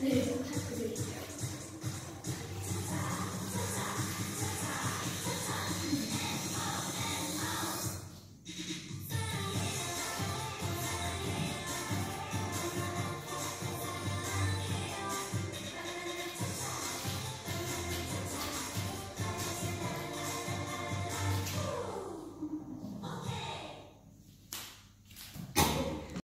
那个